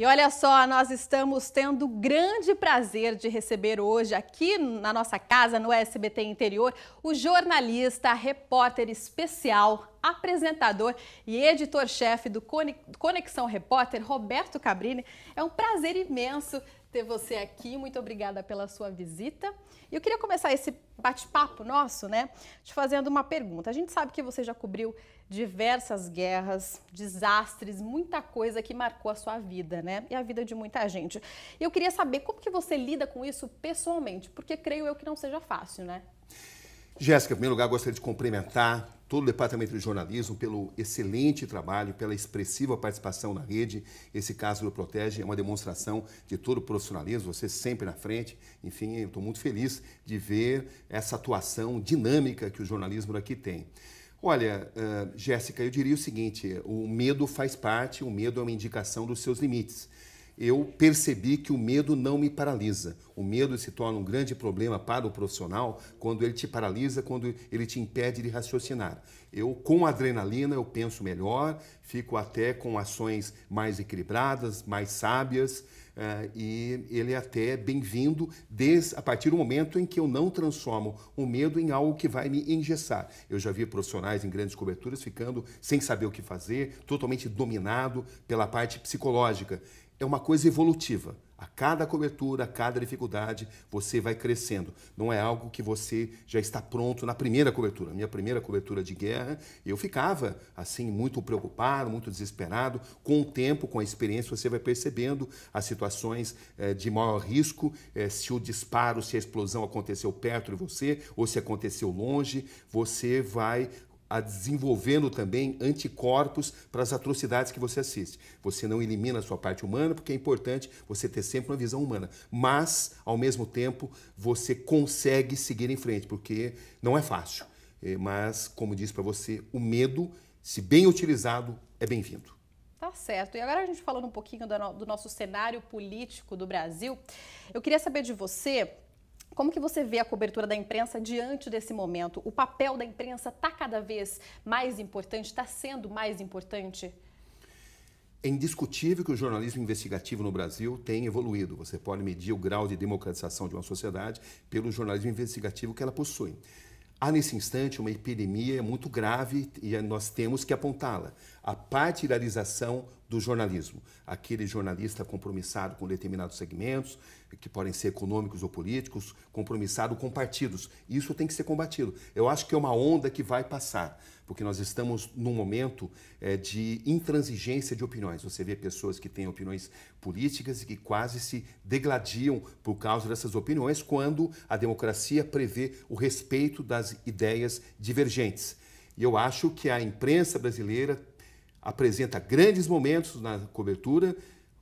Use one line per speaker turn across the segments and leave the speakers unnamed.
E olha só, nós estamos tendo o grande prazer de receber hoje aqui na nossa casa, no SBT Interior, o jornalista, repórter especial, apresentador e editor-chefe do Conexão Repórter, Roberto Cabrini. É um prazer imenso ter você aqui. Muito obrigada pela sua visita. E eu queria começar esse bate-papo nosso, né, te fazendo uma pergunta. A gente sabe que você já cobriu diversas guerras, desastres, muita coisa que marcou a sua vida, né, e a vida de muita gente. E eu queria saber como que você lida com isso pessoalmente, porque creio eu que não seja fácil, né?
Jéssica, em primeiro lugar, gostaria de cumprimentar todo o Departamento de Jornalismo pelo excelente trabalho, pela expressiva participação na rede. Esse caso do Protege é uma demonstração de todo o profissionalismo, você sempre na frente. Enfim, eu estou muito feliz de ver essa atuação dinâmica que o jornalismo aqui tem. Olha, uh, Jéssica, eu diria o seguinte: o medo faz parte, o medo é uma indicação dos seus limites eu percebi que o medo não me paralisa. O medo se torna um grande problema para o profissional quando ele te paralisa, quando ele te impede de raciocinar. Eu, com adrenalina, eu penso melhor, fico até com ações mais equilibradas, mais sábias, uh, e ele é até bem-vindo a partir do momento em que eu não transformo o medo em algo que vai me engessar. Eu já vi profissionais em grandes coberturas ficando sem saber o que fazer, totalmente dominado pela parte psicológica é uma coisa evolutiva. A cada cobertura, a cada dificuldade, você vai crescendo. Não é algo que você já está pronto na primeira cobertura. Minha primeira cobertura de guerra, eu ficava assim muito preocupado, muito desesperado. Com o tempo, com a experiência, você vai percebendo as situações eh, de maior risco, eh, se o disparo, se a explosão aconteceu perto de você ou se aconteceu longe, você vai a desenvolvendo também anticorpos para as atrocidades que você assiste. Você não elimina a sua parte humana, porque é importante você ter sempre uma visão humana. Mas, ao mesmo tempo, você consegue seguir em frente, porque não é fácil. É, mas, como disse para você, o medo, se bem utilizado, é bem-vindo.
Tá certo. E agora a gente falando um pouquinho do nosso cenário político do Brasil, eu queria saber de você como que você vê a cobertura da imprensa diante desse momento? O papel da imprensa está cada vez mais importante, está sendo mais importante?
É indiscutível que o jornalismo investigativo no Brasil tem evoluído. Você pode medir o grau de democratização de uma sociedade pelo jornalismo investigativo que ela possui. Há nesse instante uma epidemia muito grave e nós temos que apontá-la. A partidarização do jornalismo. Aquele jornalista compromissado com determinados segmentos, que podem ser econômicos ou políticos, compromissado com partidos. Isso tem que ser combatido. Eu acho que é uma onda que vai passar, porque nós estamos num momento é, de intransigência de opiniões. Você vê pessoas que têm opiniões políticas e que quase se degladiam por causa dessas opiniões, quando a democracia prevê o respeito das ideias divergentes. E eu acho que a imprensa brasileira apresenta grandes momentos na cobertura,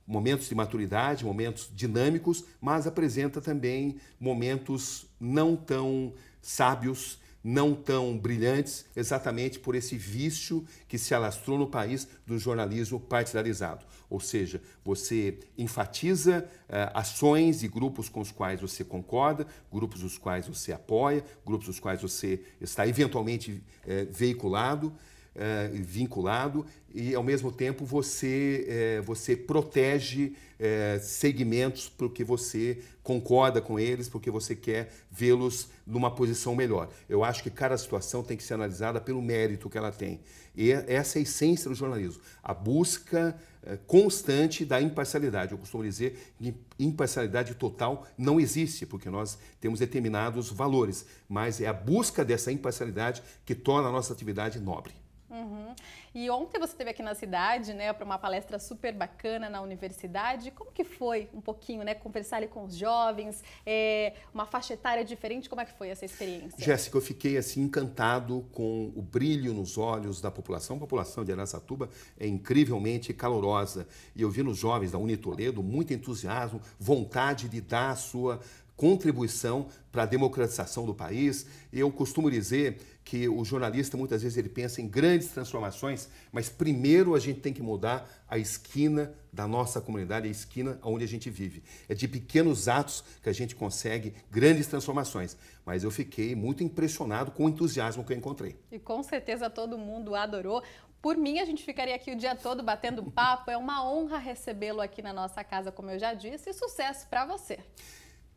momentos de maturidade, momentos dinâmicos, mas apresenta também momentos não tão sábios, não tão brilhantes, exatamente por esse vício que se alastrou no país do jornalismo partidarizado. Ou seja, você enfatiza uh, ações e grupos com os quais você concorda, grupos os quais você apoia, grupos os quais você está eventualmente uh, veiculado é, vinculado e ao mesmo tempo você é, você protege é, segmentos porque você concorda com eles porque você quer vê-los numa posição melhor. Eu acho que cada situação tem que ser analisada pelo mérito que ela tem. E essa é a essência do jornalismo a busca constante da imparcialidade. Eu costumo dizer que imparcialidade total não existe porque nós temos determinados valores mas é a busca dessa imparcialidade que torna a nossa atividade nobre
Uhum. E ontem você esteve aqui na cidade, né, para uma palestra super bacana na universidade. Como que foi um pouquinho, né, conversar ali com os jovens, é, uma faixa etária diferente? Como é que foi essa experiência?
Jéssica, eu fiquei assim encantado com o brilho nos olhos da população. A população de Aracatuba é incrivelmente calorosa e eu vi nos jovens da Unitoledo muito entusiasmo, vontade de dar a sua contribuição para a democratização do país. Eu costumo dizer que o jornalista muitas vezes ele pensa em grandes transformações, mas primeiro a gente tem que mudar a esquina da nossa comunidade, a esquina onde a gente vive. É de pequenos atos que a gente consegue grandes transformações. Mas eu fiquei muito impressionado com o entusiasmo que eu encontrei.
E com certeza todo mundo adorou. Por mim, a gente ficaria aqui o dia todo batendo papo. É uma honra recebê-lo aqui na nossa casa, como eu já disse, e sucesso para você.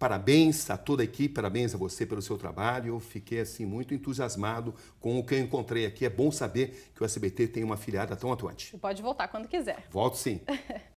Parabéns a toda a equipe, parabéns a você pelo seu trabalho. Eu fiquei assim muito entusiasmado com o que eu encontrei aqui. É bom saber que o SBT tem uma filiada tão atuante.
Pode voltar quando quiser.
Volto sim.